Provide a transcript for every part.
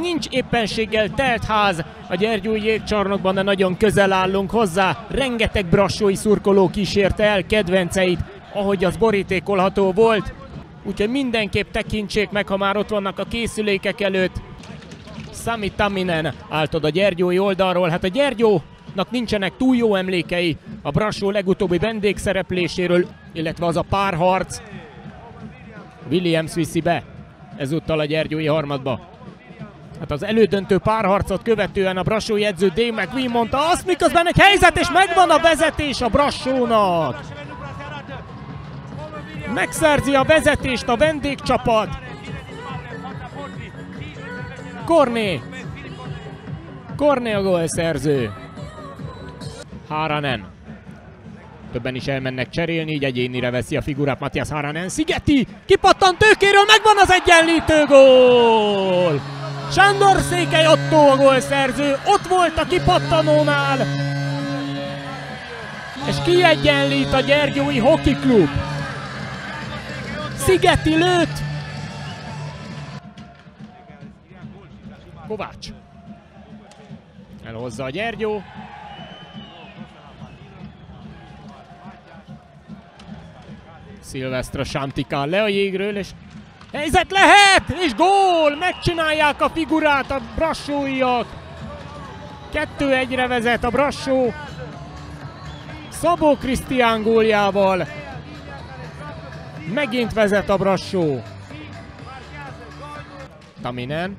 Nincs éppenséggel telt ház a Gyergyói jégcsarnokban, de nagyon közel állunk hozzá. Rengeteg brassói szurkoló kísérte el kedvenceit, ahogy az borítékolható volt. Úgyhogy mindenképp tekintsék meg, ha már ott vannak a készülékek előtt. Sami Taminen állt a Gyergyói oldalról. Hát a Gyergyónak nincsenek túl jó emlékei a Brassó legutóbbi vendégszerepléséről, illetve az a párharc. Williams viszi be ezúttal a Gyergyói harmadba. Hát az elődöntő párharcot követően a Brassói edző Dave McQueen mondta azt, miközben egy helyzet, és megvan a vezetés a Brassónak. Megszerzi a vezetést a vendégcsapat. Korné. Korné a gólszerző. Haranen. Többen is elmennek cserélni, így egyénire veszi a figurát Matthias Haranen. Szigeti kipattant tőkéről, megvan az egyenlítő gól! Sándor Székely Otto a gólszerző, ott volt a kipattanónál, és kiegyenlít a Gyergyói Hockey Klub. Szigeti lőtt, Kovács. Elhozza a Gyergyó. Szilvesztra sántikál le a jégről, és helyzet lehet, és gól! Megcsinálják a figurát a brassóiak. Kettő egyre vezet a brassó. Szabó Krisztián góljával. Megint vezet a brassó. Taminen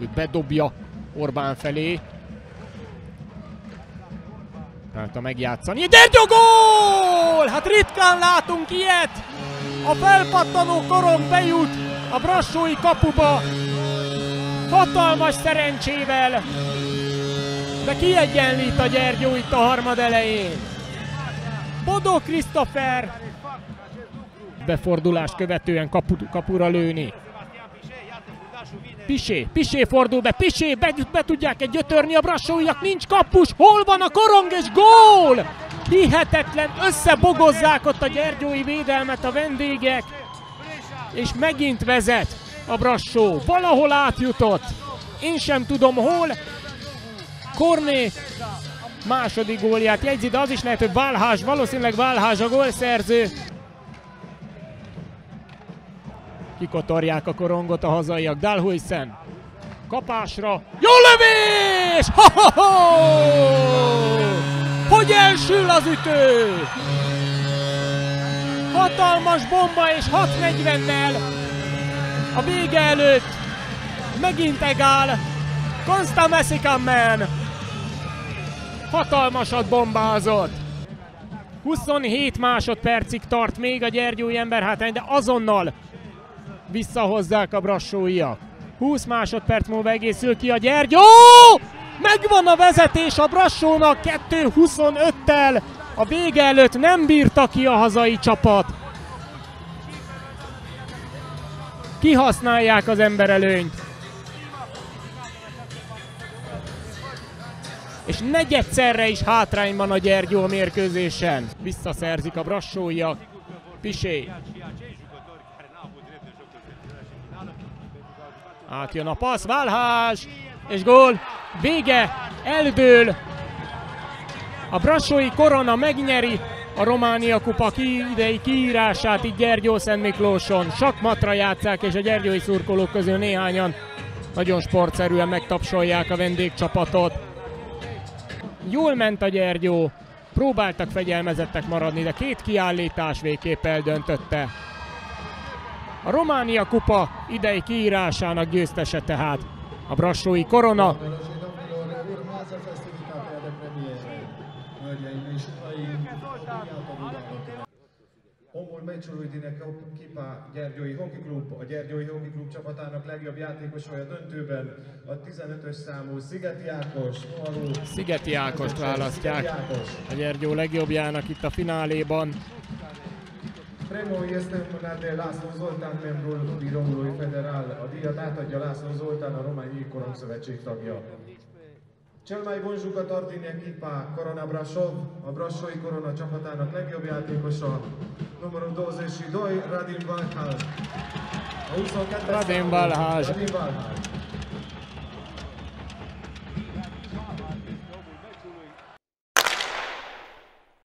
ő bedobja Orbán felé. a megjátszani. Dergyó gól! Hát ritkán látunk ilyet! A felpattanó korom bejut a brassói kapuba. Hatalmas szerencsével. De kiegyenlít a Gyergyó itt a harmad elején. Bodó Krisztofer befordulás követően kapu, kapura lőni. Pisé, Pisé fordul be, Pisé, be, be tudják egy gyötörni a brassóiak, nincs kapus, hol van a korong és gól! Hihetetlen, összebogozzák ott a gyergyói védelmet a vendégek, és megint vezet a brassó, valahol átjutott, én sem tudom hol, Korné második gólját jegyzi, de az is lehet, hogy Válhás, valószínűleg Válhás a gólszerző. Kikotorják a korongot a hazaiak. Dalhuisen kapásra. Jó lövés! Ha, ha, ha! Hogy elsül az ütő? Hatalmas bomba és 6.40-nel a vége előtt megint egál Konsta Messikammen hatalmasat bombázott 27 másodpercig tart még a gyergyói ember hátrány, de azonnal visszahozzák a brassóiak. 20 másodperc múlva egészül ki a Gyergyó! Megvan a vezetés a Brassónak 2-25-tel. A vége előtt nem bírta ki a hazai csapat. Kihasználják az emberelőnyt. És negyedszerre is hátrányban a Gyergyó a mérkőzésen. Visszaszerzik a brassóiak. Pisé Átjön a passz, Válhás, és gól, vége, eldől. A Brassói Korona megnyeri a Románia kupa ki, idei kiírását itt Gyergyó Szent Miklóson. Sakmatra játszák, és a gyergyói szurkolók közül néhányan nagyon sportszerűen megtapsolják a vendégcsapatot. Jól ment a Gyergyó, próbáltak fegyelmezettek maradni, de két kiállítás végképp eldöntötte. A Románia kupa idei kiírásának győztese tehát a Brassói Korona. Omul meccsului din echipa Gyergyói Hockey Klub, a Gyergyói Hockey Klub csapatának legjobb játékos a döntőben, a 15-ös számú Szigeti Ákos. Szigeti Ákost választják a Gyergyó legjobbjának itt a fináléban. Premiul este mânat de László Zoltán, membrul Biroului Federal. A díjat átadja László Zoltán, a Rományi Korong Szövetség tagja. Cel mai bun jucător din echipa Corona Brașov, a Brașoi Corona csapatának legjobb játékosa, numărul 22, Radim Valhal. Radim Valhal. Radim Valhal.